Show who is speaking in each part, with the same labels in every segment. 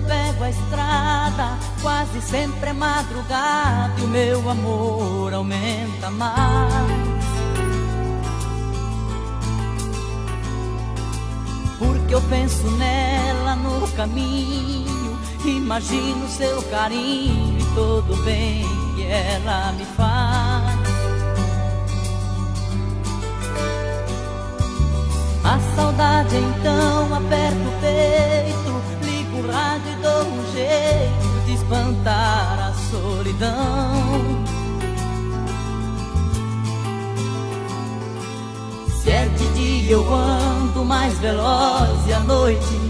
Speaker 1: pego a estrada, quase sempre é madrugada e o meu amor aumenta mais. Porque eu penso nela no caminho, imagino seu carinho e todo bem que ela me faz. A saudade então aperta o peito, a solidão. Se é de dia eu ando mais veloz e à noite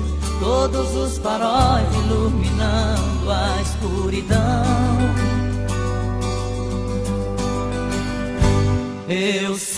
Speaker 1: todos os faróis iluminando a escuridão. Eu sei.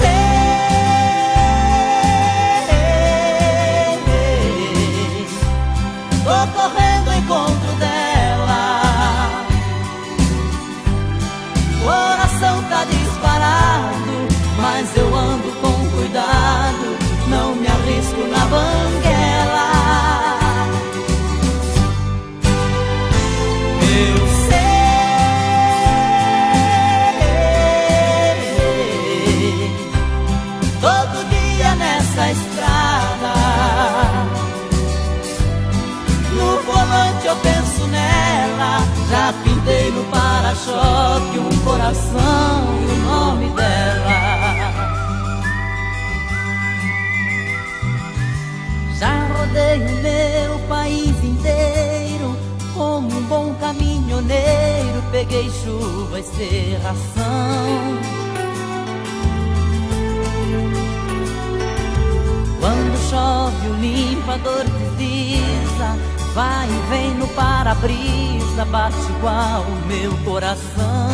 Speaker 1: Pintei no para-choque um coração e o nome dela. Já rodei o meu país inteiro Como um bom caminhoneiro. Peguei chuva e serração Quando chove o limpador desliza Vai e vem no para-brisa, bate igual o meu coração.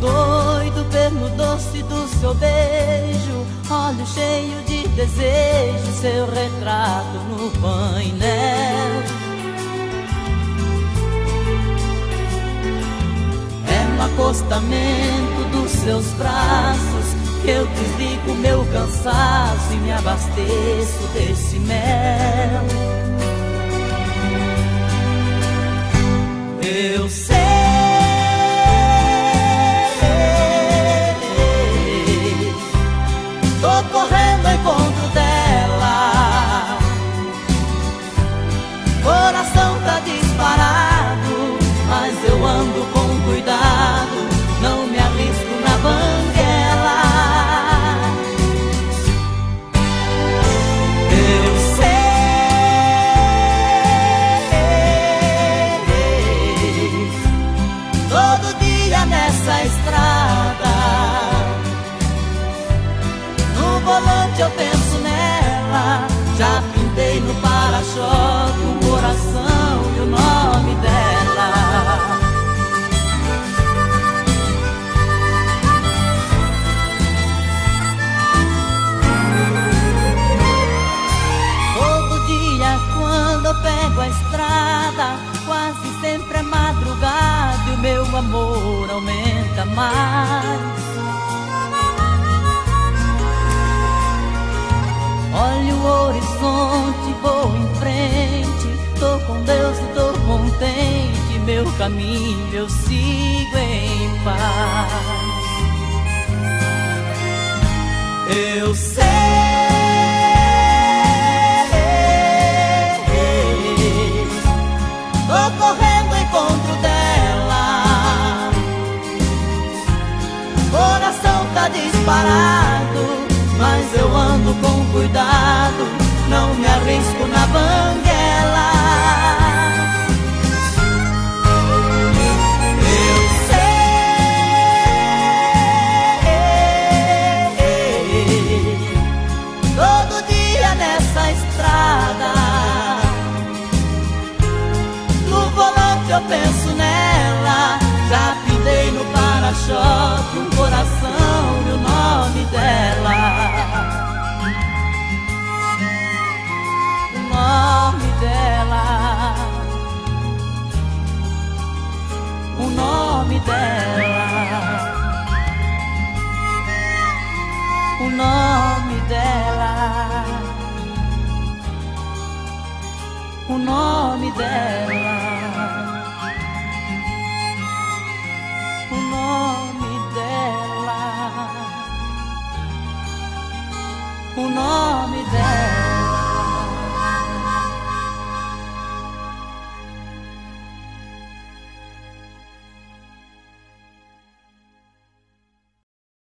Speaker 1: Doido pelo doce do seu beijo, olho cheio de desejo, seu retrato no painel. É no acostamento dos seus braços eu desligo meu cansaço e me abasteço desse mel. Eu sei, tô correndo ao encontro dela. Coração meu caminho eu sigo em paz. Eu sei. Tô correndo ao encontro dela Coração tá disparado Mas eu ando com cuidado Não me arrisco na banguela eu penso nela. Já pintei no para-choque um coração e o nome dela. O nome dela. O nome dela. O nome dela. o nome dela.